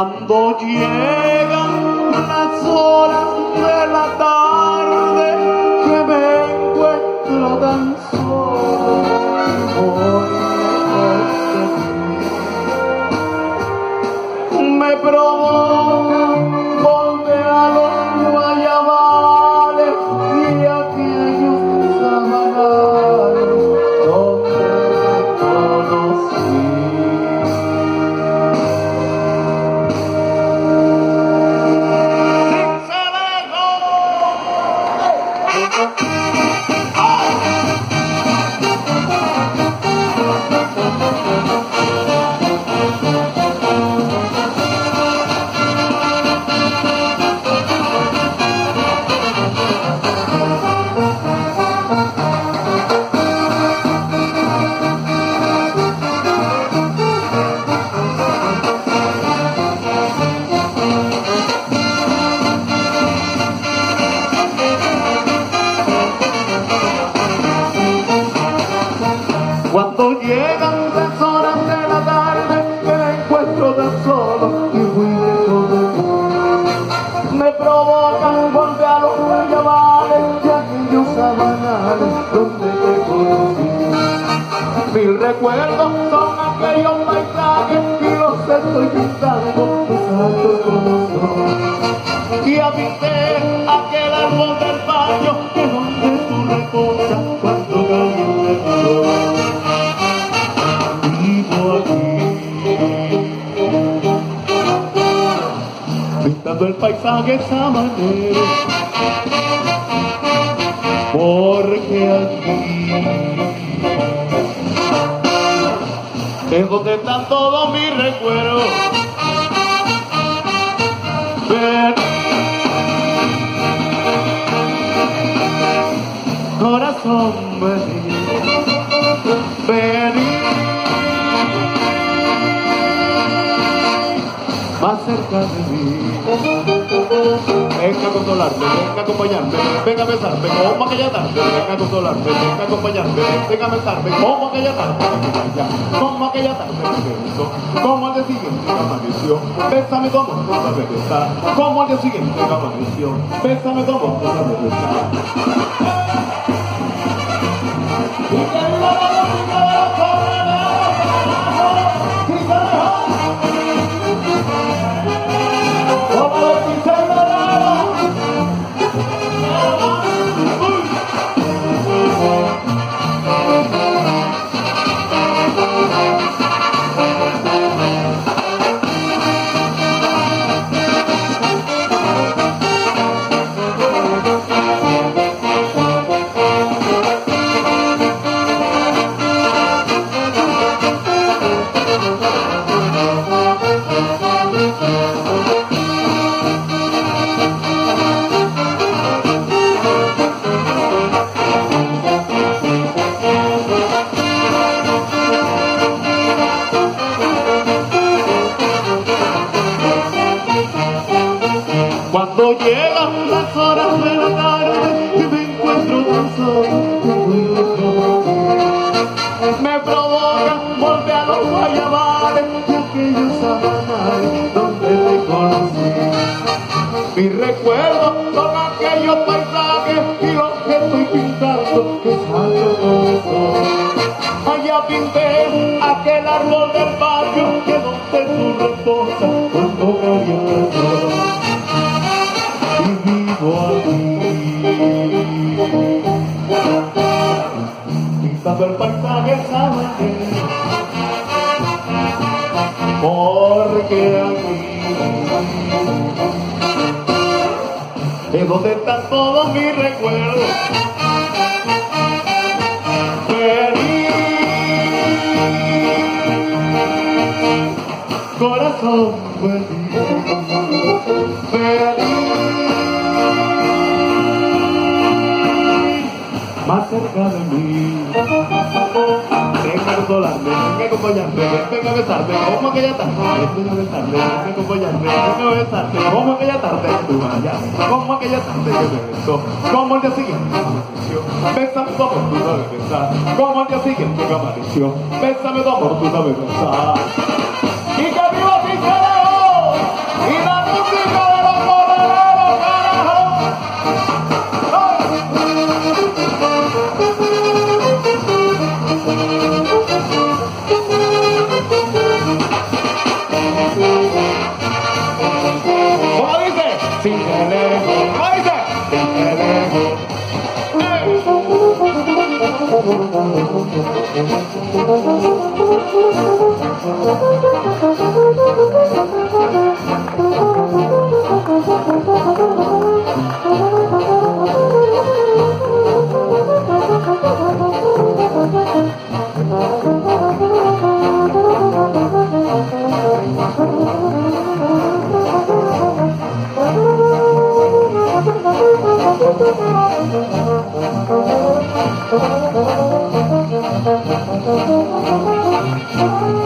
Cuando llegan las horas de la tarde que me encuentro tan provocan volver a los guayabales y aquellos sabanales donde te conocí. Mil recuerdos son aquellos paisajes y los estoy pintando pensando como son. Y habité aquel árbol del baño que donde tú reposas pintando el paisaje sabanero porque aquí es donde están todos mis recuerdos corazón vení vení más cerca de mí. Venga a acompañarme, venga a besarme como aquella tarde, venga a consolarme, venga a acompañarme, venga a besarme como aquella tarde, como aquella tarde como al día siguiente amaneció, bésame como tú como al día siguiente amaneció, bésame como tú sabes besar. Cuando llegan las horas de la tarde y me encuentro tan solo, de me provoca volver a los guayabales y aquellos sabanales donde te conocí. Mis recuerdos son aquellos paisajes y los que estoy pintando que salen con sol. Allá pinté aquel árbol del Pintando el paisaje sabanero, porque aquí es donde están todos mis recuerdos. Más cerca de mí. Venga a consolarme, venga a acompañarme, venga besarme, como aquella tarde, venga a besarme, venga acompañarme, venga a como aquella tarde, tú vayas, como aquella tarde que me besó, como el día siguiente que bésame tu amor, tú sabes besar, como el día siguiente que amaneció, bésame tu amor, tú sabes besar. Sincero, como te quiero,